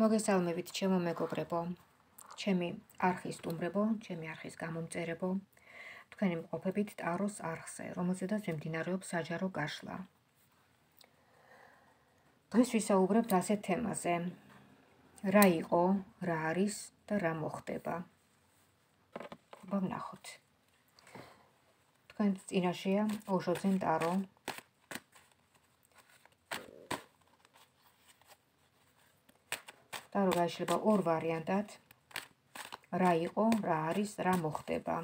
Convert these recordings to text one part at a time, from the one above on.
მოგესალმებით ჩემო მეგობრებო, ჩემი არხის სტუმრებო, ჩემი არხის გამომწერებო. თქვენი მყოფებით ტაროს არხზე, რომელზედაც მიმდინარეობს საჯარო გაშლა. დღეს ვისაუბრებთ ასეთ თემაზე. რა იყო, რა არის და რა მოხდება? ვნახოთ. თქვენ წინაშეა ოშოძენ ტარო, და რო გაიშლება ორ ვარიანტად რა იყო, რა არის, რა მოხდება.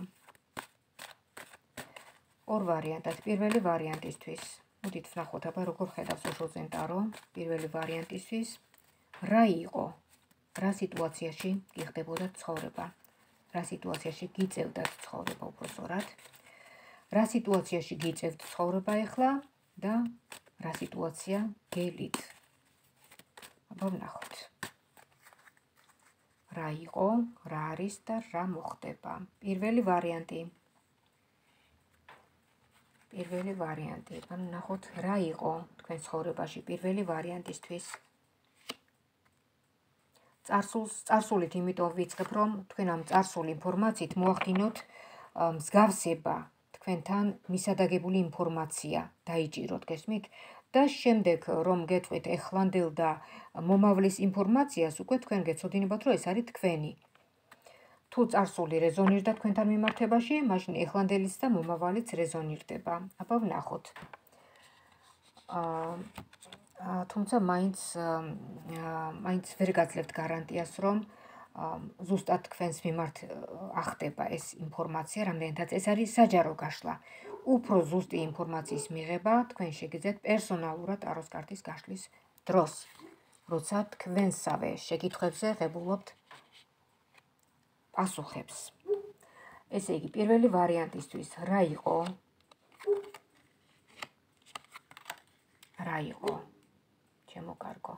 ორ ვარიანტად. პირველი ვარიანტისთვის. მოდით ვნახოთ აბა როგორ ხედავს ოშოძენტარო პირველი ვარიანტისთვის. რა იყო? რა სიტუაციაში გიხდებოდა ცხოვრება? რა სიტუაციაში გიწევდა ცხოვრება უბრალოდ? რა სიტუაციაში გიწევთ ცხოვრება ახლა და რა სიტუაცია გელით? აბა ვნახოთ. რა იყო, რა არის და რა მოხდება. პირველი ვარიანტი. პირველი ვარიანტი. ან ნახოთ რა იყო თქვენ ცხოვრებაში პირველი ვარიანტისთვის. წარსულს წარსულით იმიტომ ვიწყებ, რომ თქვენ ამ წარსულ ინფორმაციით მოახდინოთ მსგავსება თქვენთან მისადაგებული ინფორმაცია დაიჭიროთ, გესმით? და შემდეგ რომ გეტყვით ეხლანდელ და მომავლის ინფორმაციას უკვე თქვენ გეცოდინებათ რომ ეს არის თქვენი. თუ წარსული რეზონირდა თქვენთან მიმართებაში მაშინ ეხლანდელის და მომავალიც რეზონირდება. აბა ვნახოთ. აა თუმცა მაინც მაინც ვერ გაძლევთ გარანტიას რომ ზუსტად თქვენს მიმართ ახდება ეს ინფორმაცია რამდენადაც ეს არის საჯარო გაშლა უფრო ზუსტი ინფორმაციის მიღება თქვენ შეგიძლიათ პერსონალურად აროს კარტის გაშლის დროს. როცა თქვენსავე შეკითხვებზე ღებულობთ პასუხებს. ესე იგი, პირველი ვარიანტისთვის რა იყო? რა იყო? ჩემო კარგო.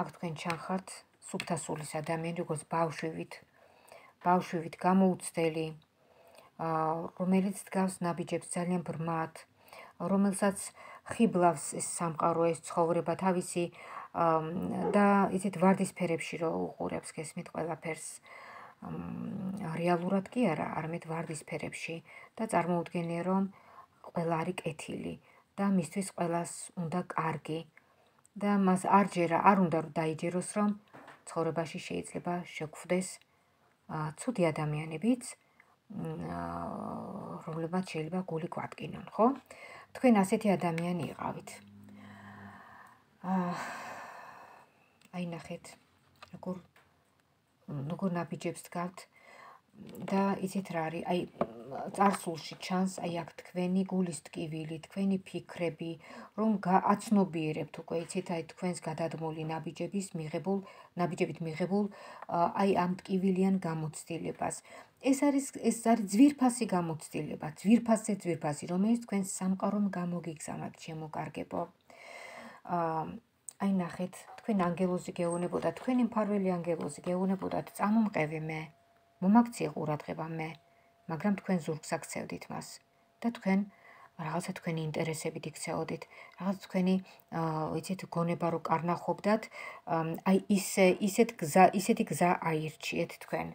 აქ თქვენ ჩანხართ სუფთასულის ადამიანი, როგორც ბავშვივით. ბავშვივით გამოუცდელი რომელიც დგავს ნაბიჯებს ძალიან ბრმად, რომელსაც ხიბლავს ეს სამყარო, ეს ცხოვრება თავისი და ისეთ ვარდისფერებში რო უყურებს გესმით ყველაფერს. რეალურად კი არა, არამედ ვარდისფერებში. და წარმოუდგენია რომ ყველა არის კეთილი და მისთვის ყველას უნდა კარგი. და მას არ ჯერა, არ უნდა რომ დაიჯეროს რომ ცხოვრებაში შეიძლება შეგვხვდეს ცუდი ადამიანებიც რომლებმაც შეიძლება გული გვატკინონ, ხო? თქვენ ასეთი ადამიანი იყავით. აი ნახეთ, როგორ როგორ ნაბიჯებს დგავთ და იცით რა არის? აი წარსულში ჩანს აი აქ თქვენი გულის ტკივილი, თქვენი ფიქრები, რომ აცნობიერებთ უკვე იცით აი თქვენს გადადმული ნაბიჯების მიღებულ, ნაბიჯებით მიღებულ აი ამ ტკივილიან გამოცდილებას. ეს არის ეს არის ძვირფასი გამოცდილება, ძვირფასზე ძვირფასი, რომელიც თქვენ სამყარომ გამოგიგზავნათ, შემოკარგებო. აა აი ნახეთ, თქვენ ანგელოზი გეუნებოდა, თქვენი მფარველი ანგელოზი გეუნებოდა, წამომყევი მე. მომაქცია ყურადღება მე, მაგრამ თქვენ ზურგს აქცევდით მას და თქვენ რაღაცა თქვენი ინტერესებით იქცეოდით, რაღაც თქვენი აა ვიცით გონება რო კარნახობდათ, აი ისე ისეთ გზა, ისეთი გზა აირჩიეთ თქვენ.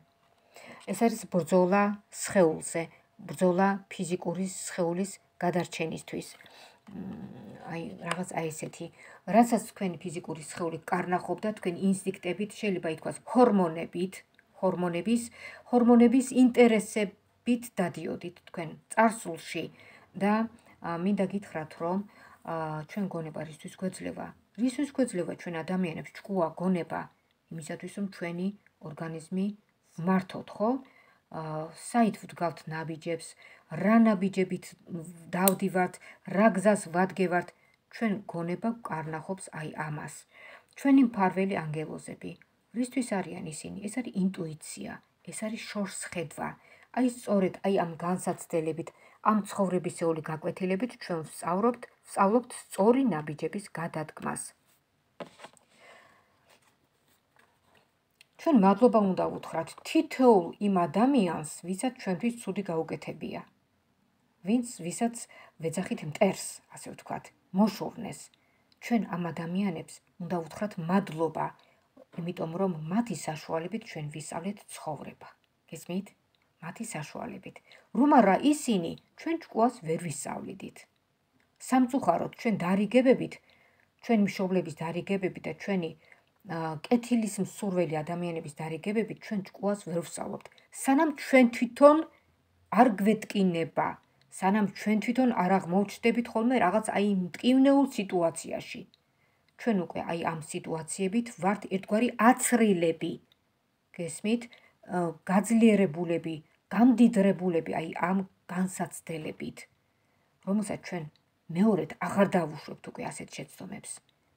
ეს არის ბრძოლა სხეულზე, ბრძოლა ფიზიკური სხეულის გადარჩენისთვის. აი რაღაც აი ესეთი, რასაც თქვენი ფიზიკური სხეული კარნახობდა, თქვენ ინსტინქტებით შეიძლება ითქვას ჰორმონებით, ჰორმონების, ჰორმონების ინტერესებით დადიოდით თქვენ წარსულში და მინდა გითხრათ, რომ ჩვენ გონება რისთვის გვეძლევა? რისთვის გვეძლევა ჩვენ ადამიანებს ჭკუა გონება იმისათვის, რომ ჩვენი ორგანიზმი მართოთ, ხო? აა საით ვდგავთ ნაბიჯებს, რა ნაბიჯებით დავდივართ, რა გზას ვადგევართ, ჩვენ გონება კარნახობს აი ამას. ჩვენი მფარველი ანგელოზები, რისთვის არიან ისინი? ეს არის ინტუიცია, ეს არის შორს ხედვა. აი სწორედ აი ამ განსაცდელებით, ამ ცხოვრებისეული გაკვეთილებით ჩვენ ვსწავლობთ, ვსწავლობთ სწორი ნაბიჯების გადადგმას. ჩვენ მადლობა უნდა უთხრათ თითოეულ იმ ადამიანს, ვისაც ჩვენთვის ცუდი გაუკეთებია. ვინც ვისაც ვეძახით მტერს, ასე ვთქვათ, მოშოვნეს. ჩვენ ამ ადამიანებს უნდა უთხრათ მადლობა, იმიტომ რომ მათი საშუალებით ჩვენ ვისწავლეთ ცხოვრება. გესმით? მათი საშუალებით. რომ არა ისინი ჩვენ ჭკუას ვერ ვისწავლიდით. სამწუხაროდ ჩვენ დარიგებებით, ჩვენ მშობლების დარიგებებით და ჩვენი კეთილის მსურველი ადამიანების დარიგებებით ჩვენ ჭკუას ვერ ვსწავლობთ. სანამ ჩვენ თვითონ არ გვეთკინება, სანამ ჩვენ თვითონ არ აღმოჩნდებით ხოლმე რაღაც აი მტკივნეულ სიტუაციაში. ჩვენ უკვე აი ამ სიტუაციებით ვართ ერთგვარი აცრილები. გესმით? გაძლიერებულები, გამდიდრებულები აი ამ განსაცდელებით, რომელსაც ჩვენ მეორედ აღარ დავუშვებთ უკვე ასეთ შეცდომებს.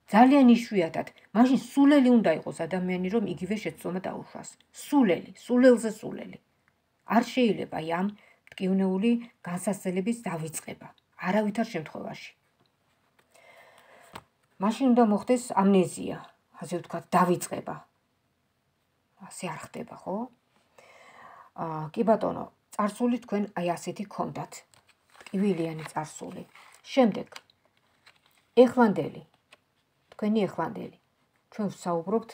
ძალიან იშვიათად. მაშინ სულელი უნდა იყოს ადამიანი, რომ იგივე შეცდომა დაუშვას. სულელი, სულელზე სულელი. არ შეიძლება ამ ტკივნეული განსასწელების დავიწყება. არავითარ შემთხვევაში. მაშინ უნდა მოხდეს ამნეზია, ასე ვთქვათ, დავიწყება. ასე არ ხდება, ხო? აა, კი ბატონო, царსული თქვენ აი ასეთი გქონდათ. ტკივილიანი царსული. შემდეგ ეხლანდელი თქვენი ეხლანდელი. ჩვენ ვსაუბრობთ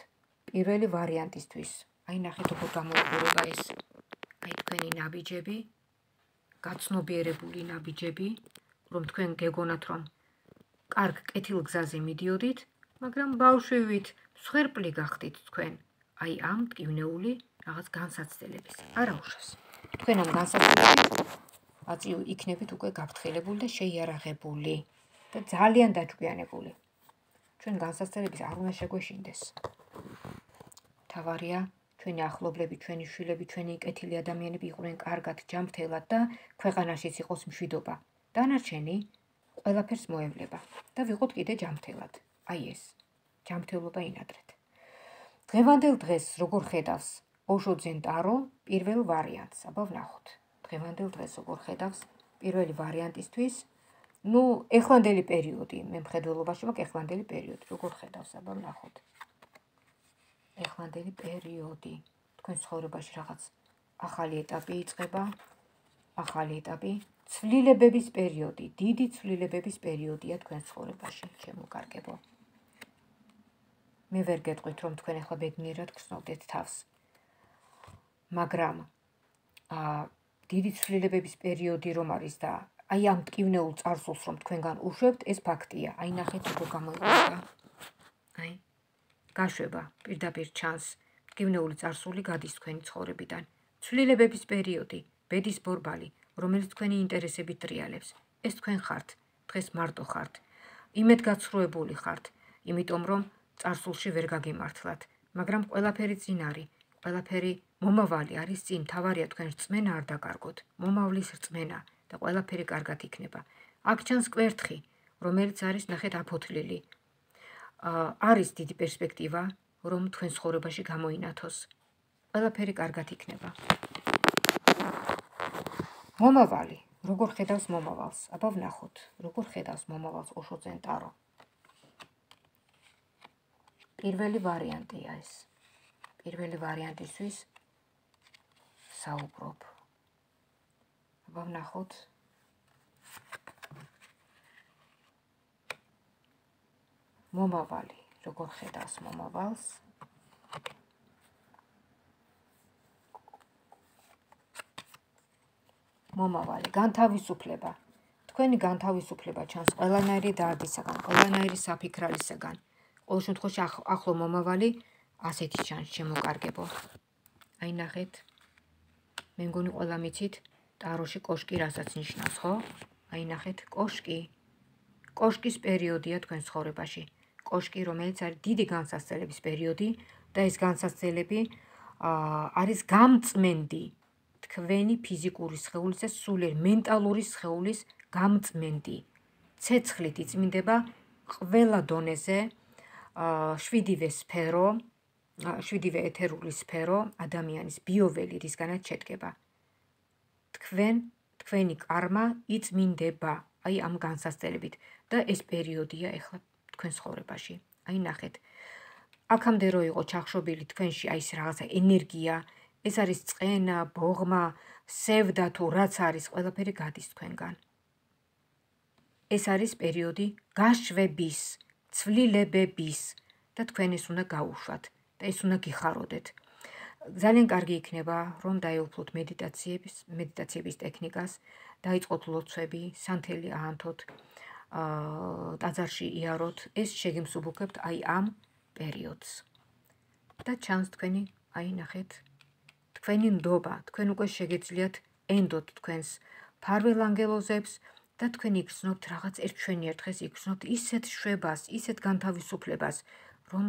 პირველი ვარიანტისთვის. აი ნახეთ როგორ გამოიყურება ეს. აი თქვენი ნაბიჯები გაცნობიერებული ნაბიჯები რომ თქვენ გეგონათ რომ კარგ კეთილ გზაზე მიდიოდით მაგრამ ბავშვივით მსხვერპლი გახდით თქვენ. აი ამ ტკივნეული რაღაც განსაცდელების. არა უშავს თქვენ ამ განსაცდელებს აწიო იქნებით უკვე გაფრთხილებული და შეიარაღებული და ძალიან დაჭკვიანებული. ჩვენ განსაცდელების არ უნდა შეგვეშინდეს. თავარია ჩვენი ახლობლები, ჩვენი შვილები, ჩვენი კეთილი ადამიანები იყვნენ კარგად, ჯანმრთელად და ქვეყანაშიც იყოს მშვიდობა. დანარჩენი ყველაფერს მოევლება და ვიყოთ კიდე ჯანმრთელად. აი ეს ჯანმრთელობა ინადრეთ. დღევანდელ დღეს როგორ ხედავს ოშო ზენტარო პირველ ვარიანტს? აბა ვნახოთ. დღევანდელ დღეს როგორ ხედავს პირველი ვარიანტისთვის ну ეხლანდელი პერიოდი მე მხედველობაში მაქვს ეხლანდელი პერიოდი როგორ ხედავს აბა ნახოთ. ეხლანდელი პერიოდი. თქვენ ცხოვრებაში რაღაც ახალი ეტაპი იწყება. ახალი ეტაპი. ცვლილებების პერიოდი. დიდი ცვლილებების პერიოდია თქვენ ცხოვრებაში. ჩემო კარგებო მე ვერ გეტყვით რომ თქვენ ახლა ბედნიერად გსნობდეთ თავს. მაგრამ აა დიდი ცვლილებების პერიოდი რომ არის და აი ამ ტკივნეულ წარსულს რომ თქვენგან უშვებთ, ეს ფაქტია. აი ნახეთ როგორ გამოიყურება. აი გაშვება პირდაპირ ჩანს ტკივნეული წარსული გადის თქვენი ცხოვრებიდან. ცვლილებების პერიოდი, ბედის ბორბალი, რომელიც თქვენი ინტერესებით ტრიალებს. ეს თქვენ ხართ, დღეს მარტო ხართ. იმედგაცრუებული ხართ, იმიტომ რომ წარსულში ვერ გაგემართლათ, მაგრამ ყველაფერი წინ არის. ყველაფერი მომავალი არის წინ, თავარია თქვენ რწმენა არ დაკარგოთ. მომავლის რწმენა და ყველაფერი კარგად იქნება. აქ ჩანს კვერთხი, რომელიც არის ნახეთ აფოთლილი. არის დიდი პერსპექტივა, რომ თქვენ ცხოვრებაში გამოინათოს. ყველაფერი კარგად იქნება. მომავალი, როგორ ხედავს მომავალს? აბა ვნახოთ, როგორ ხედავს მომავალს ოშო ცენტარო. პირველი ვარიანტია ეს. პირველი ვარიანტისთვის საუბრობ. ვნახოთ. მომავალი, როგორ ხედავს მომავალს? მომავალი, განთავისუფლება. თქვენი განთავისუფლება ჩანს ყველანაირი დარდისაგან, ყველანაირი საფიქრალისაგან. ყოველ შემთხვევაში ახლო მომავალი ასეთი ჩანს შემოკარგებო. აი ნახეთ. მე მგონი ყველა მიცით ტაროში კოშკი რასაც ნიშნავს, ხო? აი ნახეთ, კოშკი. კოშკის პერიოდია თქვენ ცხოვრებაში. კოშკი, რომელიც არის დიდი განსაცდელების პერიოდი და ეს განსაცდელები არის გამწმენდი თქვენი ფიზიკური სხეულის და სულიერ მენტალური სხეულის გამწმენდი. ცეცხლით იწმინდება ყველა დონეზე შვიდივე სფერო, შვიდივე ეთერული სფერო ადამიანის ბიოველი რისგანაც შედგება. თქვენ თქვენი კარმა იწმინდება აი ამ განსასწრებით და ეს პერიოდია ახლა თქვენ ცხოვრებაში. აი ნახეთ. აქამდე რო იყო ჩახშობილი თქვენში აი ეს რაღაცა ენერგია, ეს არის წენა, ბოღმა, სევდა თუ რაც არის, ყველაფერი გადის თქვენგან. ეს არის პერიოდი გაშვების, ცვლილებების და თქვენ ეს უნდა გაუშვათ. და ეს უნდა გიხაროდეთ. ძალიან კარგი იქნება, რომ დაეუფლოთ მედიტაციების, მედიტაციების ტექნიკას, დაიწყოთ ლოცვები, სანთელი აანთოთ, აა ტაძარში იაროთ, ეს შეგიმსუბუქებთ აი ამ პერიოდს. და ჩანს თქვენი, აი ნახეთ, თქვენი ნდობა, თქვენ უკვე შეგეძლიათ ენდოთ თქვენს ფარველ ანგელოზებს და თქვენ იგრძნობთ რაღაც ერთშვენიერ დღეს იგრძნობთ ისეთ შვებას, ისეთ განთავისუფლებას, რომ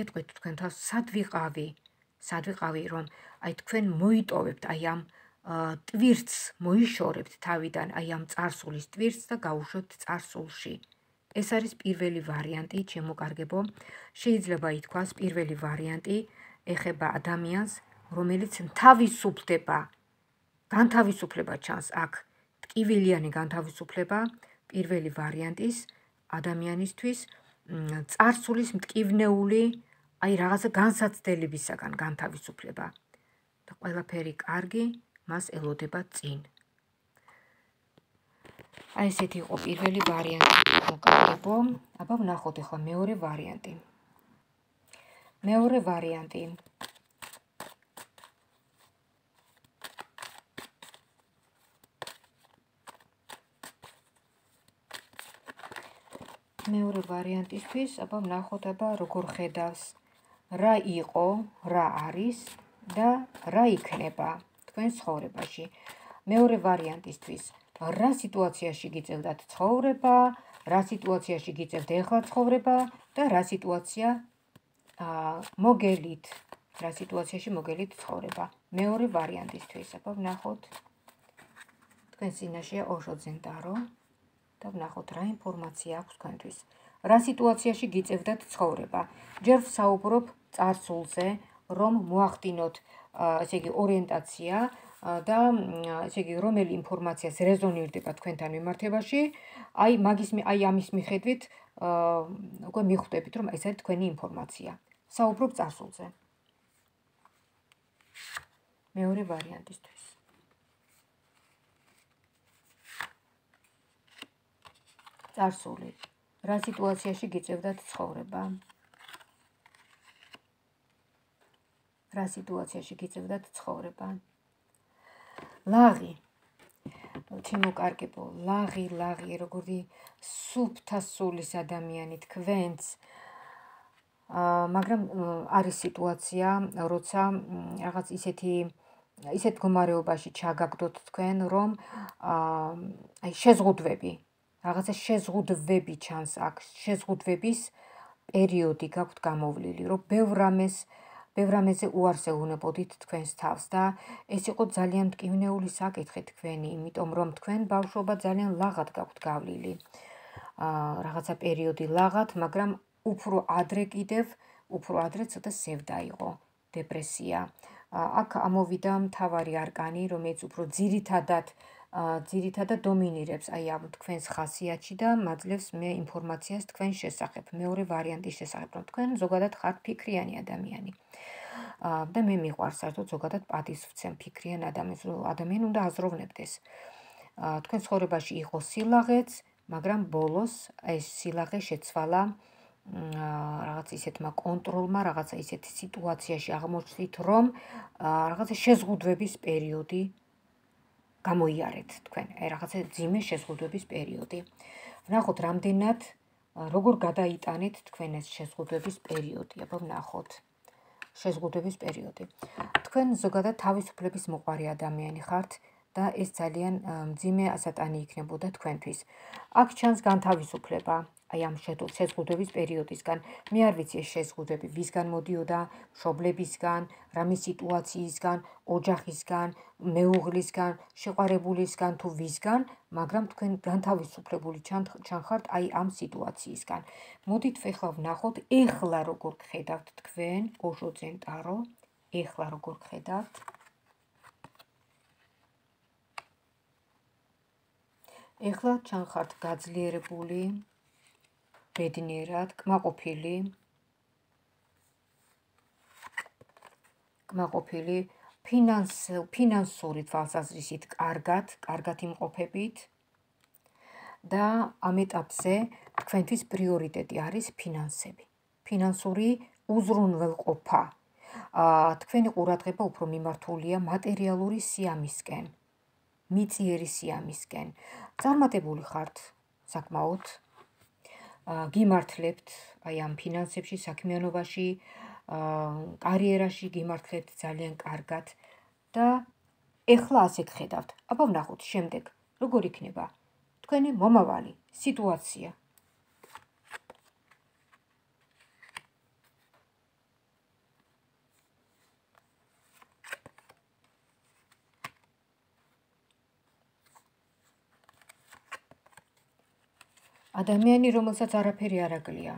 ეტყვით თქვენ თავს სად ვიყავი, სად ვიყავი რომ აი თქვენ მოიტოვებთ აი ამ ტვირთს მოიშორებთ თავიდან აი ამ царსულის ტვირთს და გაუშვებთ царსულში ეს არის პირველი ვარიანტი ჩემო კარგებო. შეიძლება ითქვას პირველი ვარიანტი ეხება ადამიანს რომელიც თავისუფლდება განთავისუფლება ჩანს აქ. ტკივილიანი განთავისუფლება პირველი ვარიანტის ადამიანისთვის царსულის მткиვნეული აი რაღაცა განსაცდელებისაგან განთავისუფლება. და ყველაფერი კარგი მას ელოდება წინ. აი ესეთი იყო პირველი ვარიანტი. მოკარებო, აბა ვნახოთ ახლა მეორე ვარიანტი. მეორე ვარიანტი. მეორე ვარიანტისთვის, აბა ვნახოთ აბა როგორ ხედავს რა იყო, რა არის და რა იქნება. თქვენ ცხოვრებაში. მეორე ვარიანტისთვის, რა სიტუაციაში გიწევდათ ცხოვრება, რა სიტუაციაში გიწევთ ახლა ცხოვრება და რა სიტუაცია აა მოგელით, რა სიტუაციაში მოგელით ცხოვრება. მეორე ვარიანტისთვის, აბა ვნახოთ. თქვენ სინაშია ოშოძენტარო და ვნახოთ რა ინფორმაცია აქვს თქვენთვის. რა სიტუაციაში გიწევდათ ცხოვრება? ჯერ ვსაუბრობ წარსულზე, რომ მოახდინოთ ესე იგი ორიენტაცია და ესე იგი რომელი ინფორმაციას რეზონირდება თქვენთან მიმართებაში, აი მაგის აი ამის მიხედვით უკვე მიხვდებით რომ ეს არის თქვენი ინფორმაცია. საუბრობ წარსულზე. მეორე ვარიანტისთვის. წარსული. რა სიტუაციაში გიწევდათ ცხოვრება? რა სიტუაციაში გიწევდათ ცხოვრება. ლაღი. თიმო კარგებო, ლაღი, ლაღი, როგორი სუფთა სულის ადამიანი თქვენც. აა მაგრამ არის სიტუაცია, როცა რაღაც ისეთი ისეთ მდგომარეობაში ჩაგაგდოთ თქვენ, რომ აა აი შეზღუდვები, რაღაცა შეზღუდვები ჩანს აქ, შეზღუდვების პერიოდი გაქვთ გამოვლილი, რომ ბევრ რამეს აა ბევრ რამეზე უარს ეუბნებოდით თქვენს თავს და ეს იყო ძალიან მტკივნეული საკითხი თქვენი, იმიტომ რომ თქვენ ბავშვობა ძალიან ლაღად გაქვთ გავლილი. აა რაღაცა პერიოდი ლაღად, მაგრამ უფრო ადრე კიდევ, უფრო ადრე ცოტა სევდა იყო, დეპრესია. აქ ამოვიდა მთავარი არკანი, რომელიც უფრო ძირითადად ძირითადად დომინირებს აი ამ თქვენს ხასიათში და მაძლევს მე ინფორმაციას თქვენ შესახებ. მეორე ვარიანტის შესახებ, რომ თქვენ ზოგადად ხართ ფიქრიანი ადამიანი. აა და მე მიყვარს საერთოდ ზოგადად პატივცემ ფიქრიან ადამიანს, რომ ადამიანი უნდა აზროვნებდეს. აა თქვენ ცხოვრებაში იყო სილაღეც, მაგრამ ბოლოს ეს სილაღე შეცვალა რაღაც ისეთმა კონტროლმა, რაღაცა ისეთი სიტუაციაში აღმოჩნდით, რომ რაღაცა შეზღუდვების პერიოდი გამოიარეთ თქვენ აი რაღაცა ძიმე შეზღუდვების პერიოდი. ვნახოთ რამდენად როგორ გადაიტანეთ თქვენ ეს შეზღუდვების პერიოდი. აბა ვნახოთ შეზღუდვების პერიოდი. თქვენ ზოგადად თავისუფლების მოყარი ადამიანი ხართ და ეს ძალიან ძიმე ასატანი იქნებოდა თქვენთვის. აქ ჩანს განთავისუფლება. აი ამ შეზღუდვების პერიოდისგან. მე არ ვიცი ეს შეზღუდვები ვისგან მოდიოდა მშობლებისგან რამე სიტუაციისგან ოჯახისგან მეუღლისგან შეყარებულისგან თუ ვისგან მაგრამ თქვენ განთავისუფლებული ჩანხართ აი ამ სიტუაციისგან. მოდით ახლა ვნახოთ ეხლა როგორ ხედავთ თქვენ ოშო ცენტარო ეხლა როგორ ხედავთ? ეხლა ჩანხართ გაძლიერებული ბედნიერად, კმაყოფილი. კმაყოფილი ფინანს ფინანსური თვალსაზრისით კარგად, კარგად იმყოფებით და ამ ეტაპზე თქვენთვის პრიორიტეტი არის ფინანსები. ფინანსური უზრუნველყოფა. აა თქვენი ყურადღება უფრო მიმართულია მატერიალური სიამისკენ, მიწიერი სიამისკენ. წარმატებული ხართ საკმაოდ. გიმართლებთ აი ამ ფინანსებში, საქმიანობაში, კარიერაში გიმართლებთ ძალიან კარგად და ეხლა ასე გხედავთ. აბა ვნახოთ შემდეგ, როგორ იქნება თქვენი მომავალი სიტუაცია. ადამიანი, რომელსაც არაფერი არ აკლია,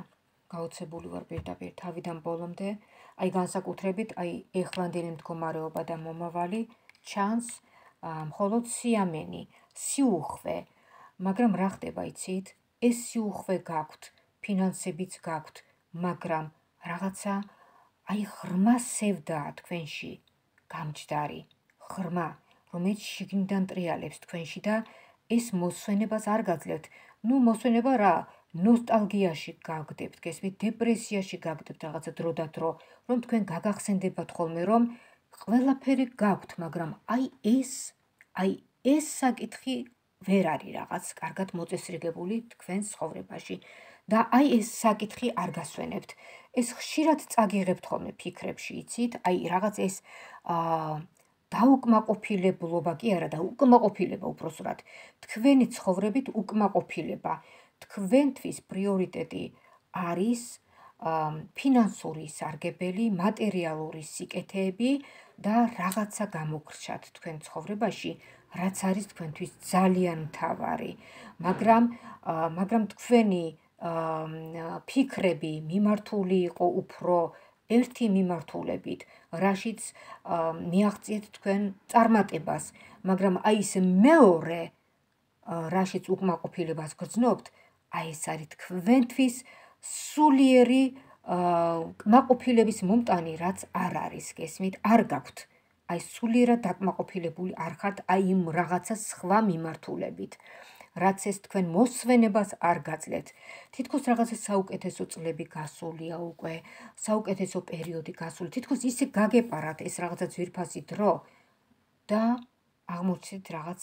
გაოცებული ვარ პირდაპირ თავიდან ბოლომდე, აი განსაკუთრებით აი ეხლანდელი მდგომარეობა და მომავალი ჩანს მხოლოდ სიამენი, სიუხვე, მაგრამ რა ხდება იცით? ეს სიუხვე გაქვთ, ფინანსებიც გაქვთ, მაგრამ რაღაცა აი ღრმა სევდაა თქვენში გამჭდარი, ღრმა, რომელიც შიგნიდან ტრიალებს თქვენში და ეს მოსვენებას არ გაძლევთ. ნუ მოსვენება რა? ნოსტალგიაში გაგდებთ, გესმით, დეპრესიაში გაგდებთ რაღაცა დრო და დრო, რომ თქვენ გაგახსენდებათ ხოლმე, რომ ყველაფერი გაქვთ, მაგრამ აი ეს, აი ეს საკითხი ვერ არის რაღაც კარგად მოწესრიგებული თქვენ ცხოვრებაში და აი ეს საკითხი არ გასვენებთ. ეს ხშირად წაგიღებთ ხოლმე ფიქრებში, იცით? აი რაღაც ეს აა დაუკმაყოფილებულობა კი არა და უკმაყოფილება უფრო სწორად. თქვენი ცხოვრებით უკმაყოფილება. თქვენთვის პრიორიტეტი არის ფინანსური სარგებელი, მატერიალური სიკეთეები და რაღაცა გამოგრჩათ თქვენ ცხოვრებაში, რაც არის თქვენთვის ძალიან მთავარი. მაგრამ მაგრამ თქვენი ფიქრები მიმართული იყო უფრო ერთი მიმართულებით, რაშიც მიაღწიეთ თქვენ წარმატებას, მაგრამ აი ეს მეორე რაშიც უკმაყოფილებას გრძნობთ, აი ეს არის თქვენთვის სულიერი კმაყოფილების მომტანი, რაც არ არის, გესმით? არ გაქვთ. აი სულიერად დაკმაყოფილებული არ ხართ აი იმ რაღაცა სხვა მიმართულებით. რაც ეს თქვენ მოსვენებას არ გაძლევთ. თითქოს რაღაცა საუკეთესო წლები გასულია უკვე, საუკეთესო პერიოდი გასული. თითქოს ისე გაგეპარათ ეს რაღაცა ძვირფასი დრო და აღმოჩნდეთ რაღაც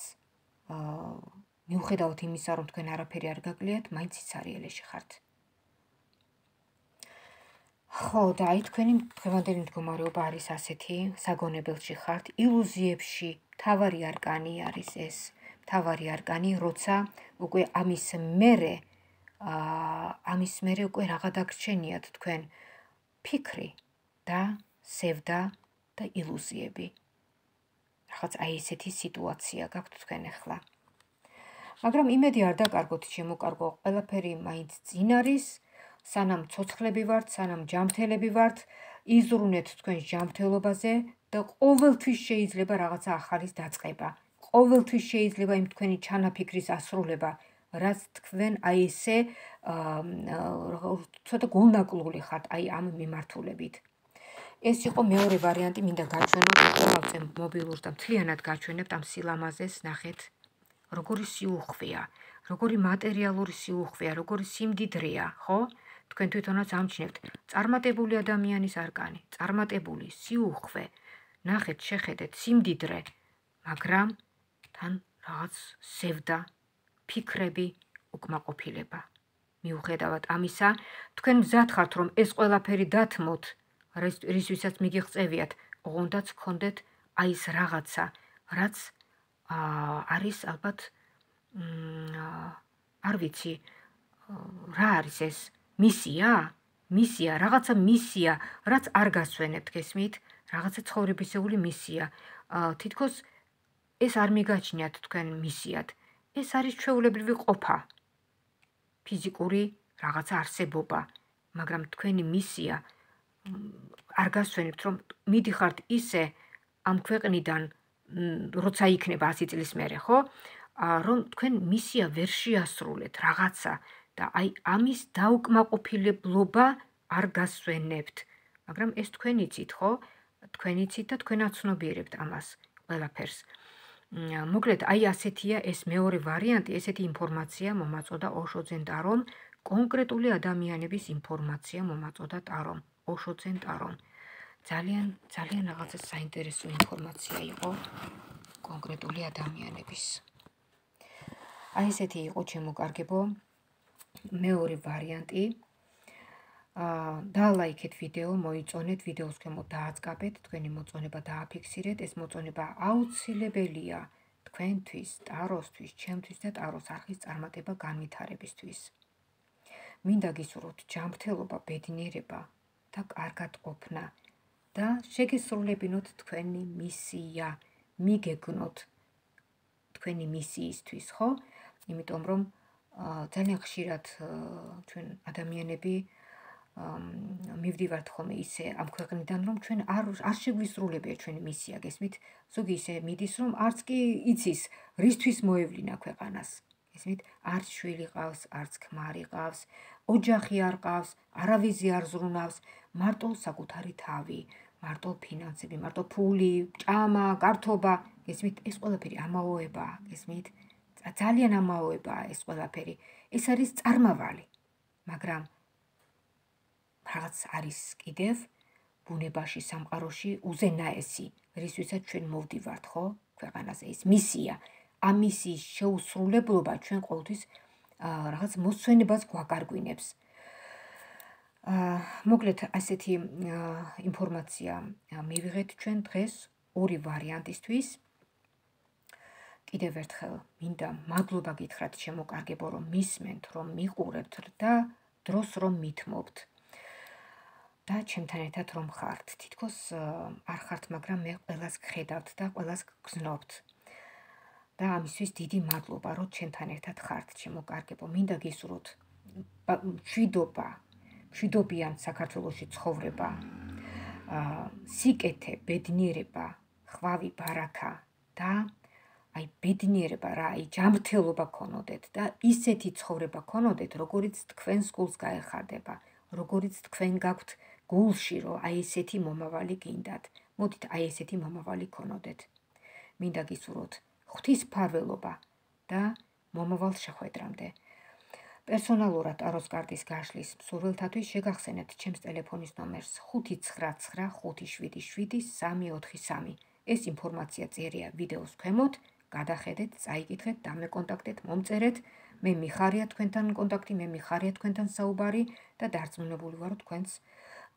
აა მიუხედავად იმისა, რომ თქვენ არაფერი არ გაგლიათ, მაინც იცარიელეში ხართ. ხო, და აი თქვენი დღევანდელი მდგომარეობა არის ასეთი, საგონებელში ხართ, ილუზიებში, თავარი არკანი არის ეს. თავარი არკანი, როცა უკვე ამის მერე აა ამის მერე უკვე რაღა დაგრჩენიათ თქვენ ფიქრი და სევდა და ილუზიები. რაღაც აი ესეთი სიტუაცია გაქვთ თქვენ ახლა. მაგრამ იმედი არ დაკარგოთ, შემოკარგო, ყველაფერი მაინც წინ არის, სანამ ცოცხლები ვართ, სანამ ჯამთელები ვართ, იზრუნეთ თქვენ ჯამთელობაზე და ყოველთვის შეიძლება რაღაცა ახალის დაწყება. ყოველთვის შეიძლება იმ თქვენი ჩანაფიქრის ასრულება, რაც თქვენ აი ესე ცოტა გულნაკლული ხართ აი ამ მიმართულებით. ეს იყო მეორე ვარიანტი, მინდა გაჩვენოთ, ყოველწე მობილურს და მთლიანად გაჩვენებთ ამ სილამაზეს, ნახეთ, როგორი სიუხვეა, როგორი მატერიალური სიუხვეა, როგორი სიმდიდრეა, ხო? თქვენ თვითონაც ამჩნევთ, წარმატებული ადამიანის არკანი, წარმატებული სიუხვე. ნახეთ, შეხედეთ, სიმდიდრე, მაგრამ თან რაღაც სევდა ფიქრები უკმაყოფილება. მიუხედავად ამისა თქვენ მზად ხართ რომ ეს ყველაფერი დათმოთ რისვისაც მიგიღწევიათ ოღონდაც გქონდეთ აი ეს რაღაცა რაც არის ალბათ არ ვიცი რა არის ეს? მისია? მისია? რაღაცა მისია რაც არ გასვენებთ გესმით? რაღაცა ცხოვრებისეული მისია. თითქოს ეს არ მიგაჩნიათ თქვენ მისიად. ეს არის ჩვეულებრივი ყოფა. ფიზიკური რაღაცა არსებობა, მაგრამ თქვენი მისია არ გასვენებთ, რომ მიდიხართ ისე ამ ქვეყნიდან, როცა იქნება 100 წლის მერე, ხო? რომ თქვენ მისია ვერ შეასრულეთ რაღაცა და აი ამის დაუკმაყოფილებლობა არ გასვენებთ. მაგრამ ეს თქვენიცით, ხო? თქვენიცით და თქვენ აცნობიერებთ ამას ყველაფერს. მოკლედ აი ასეთია ეს მეორე ვარიანტი, ესეთი ინფორმაცია მომაწოდა ოშოძენ და რომ კონკრეტული ადამიანების ინფორმაცია მომაწოდა ტარომ, ოშოცენ ტარომ. ძალიან ძალიან რაღაცა საინტერესო ინფორმაცია იყო კონკრეტული ადამიანების. აი ესეთი იყო ჩემო კარგებო მეორე ვარიანტი. აა დალაიქეთ ვიდეო, მოიწონეთ ვიდეოს ქვემო დააწყაბეთ, თქვენი მოწონება დააფიქსირეთ. ეს მოწონება აუცილებელია თქვენთვის, ტაროსთვის, ჩემთვის და ტაროს არხის წარმატება განვითარებისთვის. მინდა გისურვოთ ჯანმრთელობა, ბედნიერება და კარგად ყოფნა და შეგესრულებინოთ თქვენი მისია, მიგეგნოთ თქვენი მისიისთვის, ხო? იმიტომ რომ ძალიან ხშირად ჩვენ ადამიანები მივდივართ ხოლმე ისე ამ ქვეყნიდან რომ ჩვენ არ არ შეგვისრულებია ჩვენი მისია გესმით ზოგი ისე მიდის რომ არც კი იცის რისთვის მოევლინა ქვეყანას გესმით არც შვილი ყავს არც ქმარი ყავს ოჯახი არ ყავს არავიზი არ ზრუნავს მარტო საკუთარი თავი მარტო ფინანსები მარტო ფული ჭამა გართობა გესმით ეს ყველაფერი ამაოება გესმით ძალიან ამაოებაა ეს ყველაფერი. ეს არის წარმავალი. მაგრამ რაღაც არის კიდევ ბუნებაში, სამყაროში უზენაესი, რისთვისაც ჩვენ მოვდივართ, ხო? ქვეყანაზე ის მისია. ამ მისიის შეუსრულებლობა ჩვენ ყოველთვის რაღაც მოსვენებას გვაკარგვინებს. აა მოკლედ ასეთი ინფორმაცია მივიღეთ ჩვენ დღეს ორი ვარიანტისთვის. კიდევ ერთხელ მინდა მადლობა გითხრათ შემოკარგებო რომ მისმენთ რომ მიყურებთ და დროს რომ მithმობთ და ჩემთან ერთად რომ ხართ თითქოს არ ხართ მაგრამ მე ყველას გხედავთ და ყველას გგზნობთ. და ამისთვის დიდი მადლობა რომ ჩემთან ერთად ხართ შემოკარგებო მინდა გისურვოთ შვიდობა შვიდობიან საქართველოსი ცხოვრება აა სიკეთე ბედნიერება ხვავი ბარაკა და აი ბედნიერება რა, აი ჯანმრთელობა ქონოდეთ და ისეთი ცხოვრება ქონოდეთ, როგორიც თქვენს გულს გაეხარდება, როგორიც თქვენ გაქვთ გულში, რომ აი ესეთი მომავალი გინდათ. მოდით აი ესეთი მომავალი ქონოდეთ. მინდა გისურვოთ ღვთის ფარველობა და მომავალ შეხვედრამდე. პერსონალურად აროს კარტის გაშლის მსურველთათვის შეგახსენეთ ჩემს ტელეფონის ნომერს 599777343. ეს ინფორმაცია წერია ვიდეოს ქვემოთ. გადახედეთ, წაიკითხეთ, დამეკონტაქტეთ, მომწერეთ. მე მიხარია თქვენთან კონტაქტი, მე მიხარია თქვენთან საუბარი და დარწმუნებული ვარ, თქვენს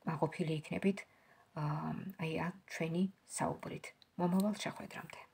მაყოფილი იქნებით აი ამ ჩვენი საუბრით. მომავალ შეხვედრამდე.